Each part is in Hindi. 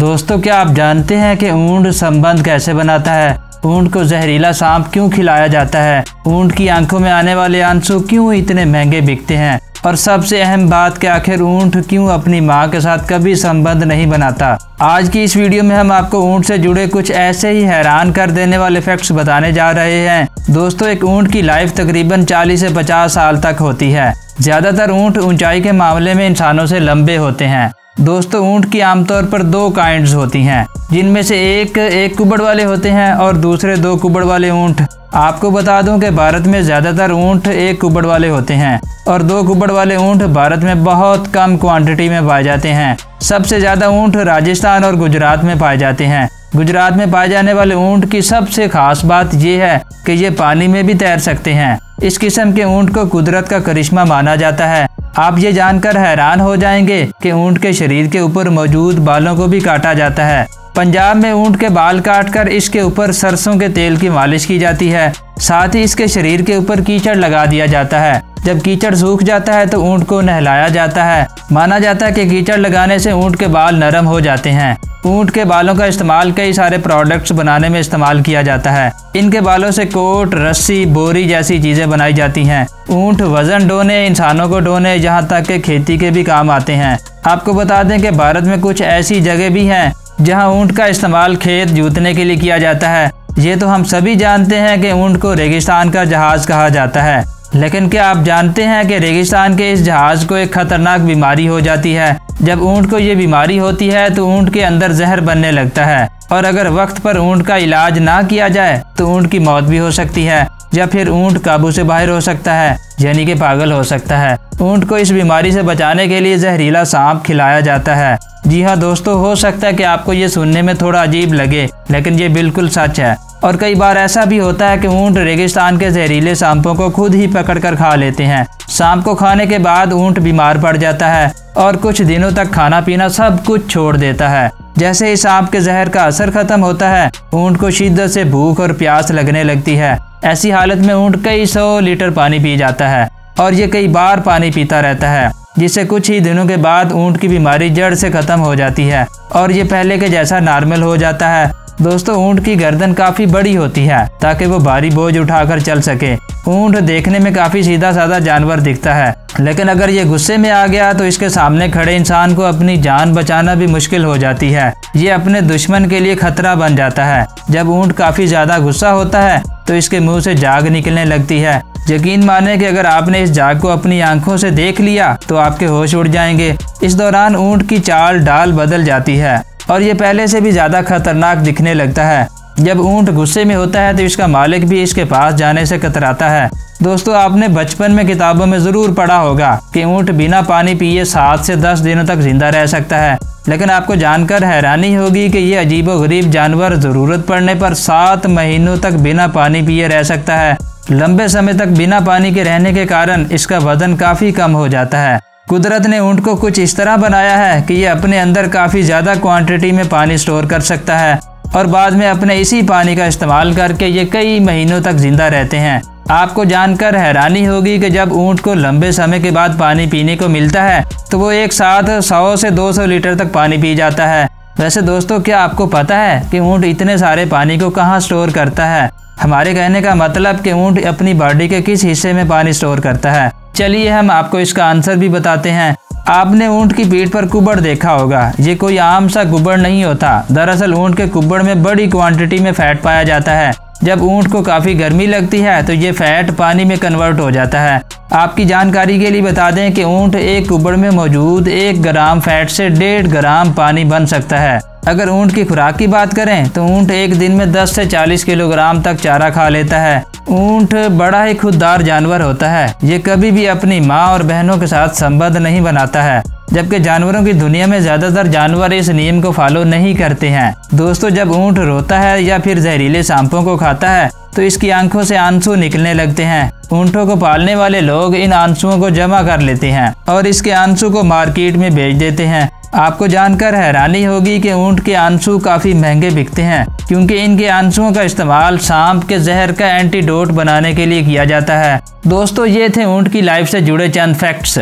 दोस्तों, क्या आप जानते हैं कि ऊँट संबंध कैसे बनाता है? ऊँट को जहरीला सांप क्यों खिलाया जाता है? ऊँट की आँखों में आने वाले आँसू क्यों इतने महँगे बिकते हैं? और सबसे अहम बात कि आखिर ऊँट क्यों अपनी माँ के साथ कभी संबंध नहीं बनाता? आज की इस वीडियो में हम आपको ऊँट से जुड़े कुछ ऐसे ही हैरान कर देने वाले फैक्ट्स बताने जा रहे हैं। दोस्तों, एक ऊँट की लाइफ तकरीबन 40 से 50 साल तक होती है। ज़्यादातर ऊँट ऊंचाई के मामले में इंसानों से लंबे होते हैं। दोस्तों, ऊँट की आमतौर पर दो काइंड्स होती हैं, जिनमें से एक एक कुबड़ वाले होते हैं और दूसरे दो कुबड़ वाले ऊँट। आपको बता दूँ कि भारत में ज़्यादातर ऊँट एक कुबड़ वाले होते हैं और दो कुबड़ वाले ऊँट भारत में बहुत कम क्वांटिटी में पाए जाते हैं। सबसे ज़्यादा ऊँट राजस्थान और गुजरात में पाए जाते हैं। गुजरात में पाए जाने वाले ऊँट की सबसे खास बात यह है कि ये पानी में भी तैर सकते हैं। इस किस्म के ऊँट को कुदरत का करिश्मा माना जाता है। आप ये जानकर हैरान हो जाएँगे कि ऊँट के शरीर के ऊपर मौजूद बालों को भी काटा जाता है। पंजाब में ऊँट के बाल काटकर इसके ऊपर सरसों के तेल की मालिश की जाती है। साथ ही इसके शरीर के ऊपर कीचड़ लगा दिया जाता है। जब कीचड़ सूख जाता है तो ऊँट को नहलाया जाता है। माना जाता है कि कीचड़ लगाने से ऊँट के बाल नरम हो जाते हैं। ऊँट के बालों का इस्तेमाल कई सारे प्रोडक्ट्स बनाने में इस्तेमाल किया जाता है। इनके बालों से कोट, रस्सी, बोरी जैसी चीज़ें बनाई जाती हैं। ऊँट वज़न ढोने, इंसानों को ढोने यहाँ तक के खेती के भी काम आते हैं। आपको बता दें कि भारत में कुछ ऐसी जगह भी हैं, जहाँ ऊँट का इस्तेमाल खेत जूतने के लिए किया जाता है। ये तो हम सभी जानते हैं कि ऊँट को रेगिस्तान का जहाज़ कहा जाता है। लेकिन क्या आप जानते हैं कि रेगिस्तान के इस जहाज़ को एक खतरनाक बीमारी हो जाती है? जब ऊँट को ये बीमारी होती है तो ऊँट के अंदर जहर बनने लगता है। और अगर वक्त पर ऊँट का इलाज ना किया जाए तो ऊँट की मौत भी हो सकती है। या फिर ऊँट काबू से बाहर हो सकता है, यानी कि पागल हो सकता है। ऊँट को इस बीमारी से बचाने के लिए जहरीला सांप खिलाया जाता है। जी हाँ दोस्तों, हो सकता है कि आपको ये सुनने में थोड़ा अजीब लगे, लेकिन ये बिल्कुल सच है। और कई बार ऐसा भी होता है कि ऊँट रेगिस्तान के जहरीले सांपों को खुद ही पकड़ कर खा लेते हैं। सांप को खाने के बाद ऊँट बीमार पड़ जाता है और कुछ दिनों तक खाना पीना सब कुछ छोड़ देता है। जैसे ही सांप के जहर का असर खत्म होता है, ऊँट को शिद्दत से भूख और प्यास लगने लगती है। ऐसी हालत में ऊँट कई सौ लीटर पानी पी जाता है और ये कई बार पानी पीता रहता है, जिससे कुछ ही दिनों के बाद ऊँट की बीमारी जड़ से खत्म हो जाती है और ये पहले के जैसा नॉर्मल हो जाता है। दोस्तों, ऊँट की गर्दन काफ़ी बड़ी होती है ताकि वो भारी बोझ उठाकर चल सके। ऊँट देखने में काफ़ी सीधा साधा जानवर दिखता है, लेकिन अगर ये गुस्से में आ गया तो इसके सामने खड़े इंसान को अपनी जान बचाना भी मुश्किल हो जाती है। ये अपने दुश्मन के लिए खतरा बन जाता है। जब ऊँट काफ़ी ज़्यादा गुस्सा होता है तो इसके मुँह से जाग निकलने लगती है। यकीन माने कि अगर आपने इस जाग को अपनी आँखों से देख लिया तो आपके होश उड़ जाएँगे। इस दौरान ऊँट की चाल डाल बदल जाती है, और ये पहले से भी ज़्यादा खतरनाक दिखने लगता है। जब ऊँट गुस्से में होता है तो इसका मालिक भी इसके पास जाने से कतराता है। दोस्तों, आपने बचपन में किताबों में ज़रूर पढ़ा होगा कि ऊँट बिना पानी पिए सात से दस दिनों तक ज़िंदा रह सकता है। लेकिन आपको जानकर हैरानी होगी कि ये अजीबो गरीब जानवर ज़रूरत पड़ने पर सात महीनों तक बिना पानी पिए रह सकता है। लंबे समय तक बिना पानी के रहने के कारण इसका वज़न काफ़ी कम हो जाता है। कुदरत ने ऊँट को कुछ इस तरह बनाया है कि ये अपने अंदर काफ़ी ज़्यादा क्वांटिटी में पानी स्टोर कर सकता है और बाद में अपने इसी पानी का इस्तेमाल करके ये कई महीनों तक ज़िंदा रहते हैं। आपको जानकर हैरानी होगी कि जब ऊँट को लंबे समय के बाद पानी पीने को मिलता है तो वो एक साथ 100 से 200 लीटर तक पानी पी जाता है। वैसे दोस्तों, क्या आपको पता है कि ऊँट इतने सारे पानी को कहाँ स्टोर करता है? हमारे कहने का मतलब कि ऊँट अपनी बॉडी के किस हिस्से में पानी स्टोर करता है। चलिए हम आपको इसका आंसर भी बताते हैं। आपने ऊँट की पीठ पर कुबड़ देखा होगा। ये कोई आम सा कुबड़ नहीं होता। दरअसल ऊँट के कुबड़ में बड़ी क्वांटिटी में फैट पाया जाता है। जब ऊँट को काफ़ी गर्मी लगती है तो ये फैट पानी में कन्वर्ट हो जाता है। आपकी जानकारी के लिए बता दें कि ऊँट एक कुबड़ में मौजूद एक ग्राम फैट से डेढ़ ग्राम पानी बन सकता है। अगर ऊँट की खुराक की बात करें तो ऊँट एक दिन में 10 से 40 किलोग्राम तक चारा खा लेता है। ऊँट बड़ा ही खुददार जानवर होता है। ये कभी भी अपनी माँ और बहनों के साथ संबंध नहीं बनाता है। जबकि जानवरों की दुनिया में ज़्यादातर जानवर इस नियम को फॉलो नहीं करते हैं। दोस्तों, जब ऊँट रोता है या फिर जहरीले सांपों को खाता है तो इसकी आँखों से आँसू निकलने लगते हैं। ऊँटों को पालने वाले लोग इन आंसुओं को जमा कर लेते हैं और इसके आँसू को मार्केट में बेच देते हैं। आपको जानकर हैरानी होगी कि ऊँट के आँसू काफ़ी महँगे बिकते हैं, क्योंकि इनके आंसुओं का इस्तेमाल सांप के जहर का एंटीडोट बनाने के लिए किया जाता है। दोस्तों, ये थे ऊँट की लाइफ से जुड़े चंद फैक्ट्स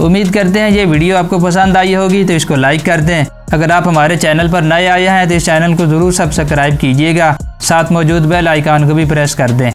उम्मीद करते हैं ये वीडियो आपको पसंद आई होगी तो इसको लाइक कर दें। अगर आप हमारे चैनल पर नए आए हैं तो इस चैनल को ज़रूर सब्सक्राइब कीजिएगा। साथ मौजूद बेल आइकान को भी प्रेस कर दें।